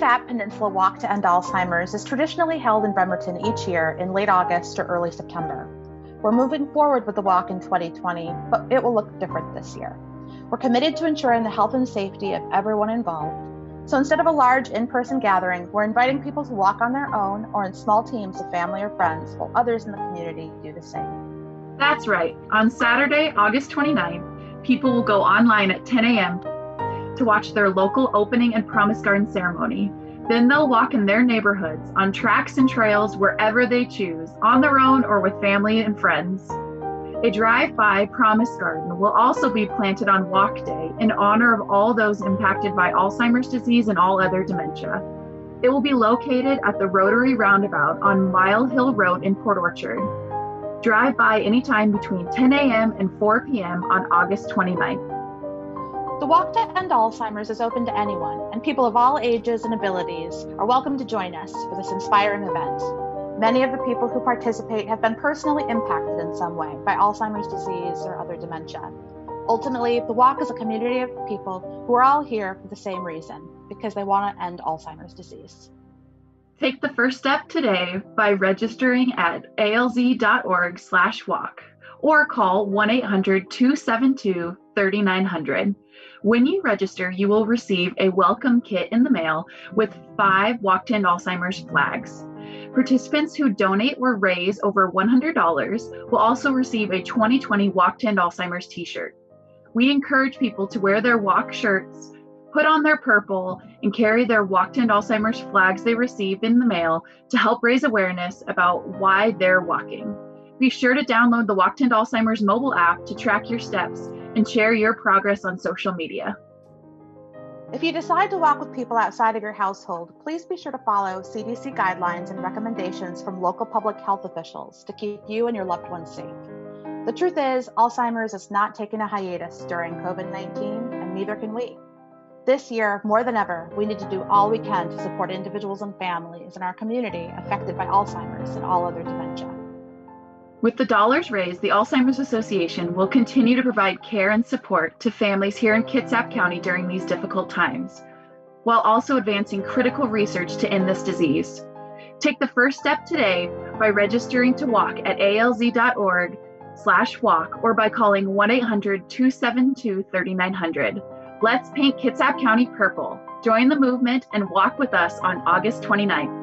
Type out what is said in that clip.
Kitsap Peninsula Walk to End Alzheimer's is traditionally held in Bremerton each year in late August or early September. We're moving forward with the walk in 2020, but it will look different this year. We're committed to ensuring the health and safety of everyone involved. So instead of a large in person gathering, we're inviting people to walk on their own or in small teams of family or friends, while others in the community do the same. That's right. On Saturday, August 29th, people will go online at 10 a.m to watch their local opening and promise garden ceremony. Then they'll walk in their neighborhoods, on tracks and trails, wherever they choose, on their own or with family and friends. A drive by promise garden will also be planted on Walk Day in honor of all those impacted by Alzheimer's disease and all other dementia. It will be located at the Rotary Roundabout on Mile Hill Road in Port Orchard. Drive by anytime between 10 a.m. and 4 p.m. on August 29th. The Walk to End Alzheimer's is open to anyone, and people of all ages and abilities are welcome to join us for this inspiring event. Many of the people who participate have been personally impacted in some way by Alzheimer's disease or other dementia. Ultimately, the walk is a community of people who are all here for the same reason because they want to end Alzheimer's disease. Take the first step today by registering at alz.org/walk or call 1-800-272-3900. When you register, you will receive a welcome kit in the mail with five Walk to End Alzheimer's flags. Participants who donate or raise over $100 will also receive a 2020 Walk to End Alzheimer's t shirt. We encourage people to wear their walk shirts, put on their purple, and carry their Walk to End Alzheimer's flags they receive in the mail to help raise awareness about why they're walking. Be sure to download the Walk to Alzheimer's mobile app to track your steps and share your progress on social media. If you decide to walk with people outside of your household, please be sure to follow CDC guidelines and recommendations from local public health officials to keep you and your loved ones safe. The truth is, Alzheimer's is not taking a hiatus during COVID 19, and neither can we. This year, more than ever, we need to do all we can to support individuals and families in our community affected by Alzheimer's and all other dementia. With the dollars raised, the Alzheimer's Association will continue to provide care and support to families here in Kitsap County during these difficult times, while also advancing critical research to end this disease. Take the first step today by registering to walk at alz.org slash walk or by calling 1-800-272-3900. Let's paint Kitsap County purple. Join the movement and walk with us on August 29th.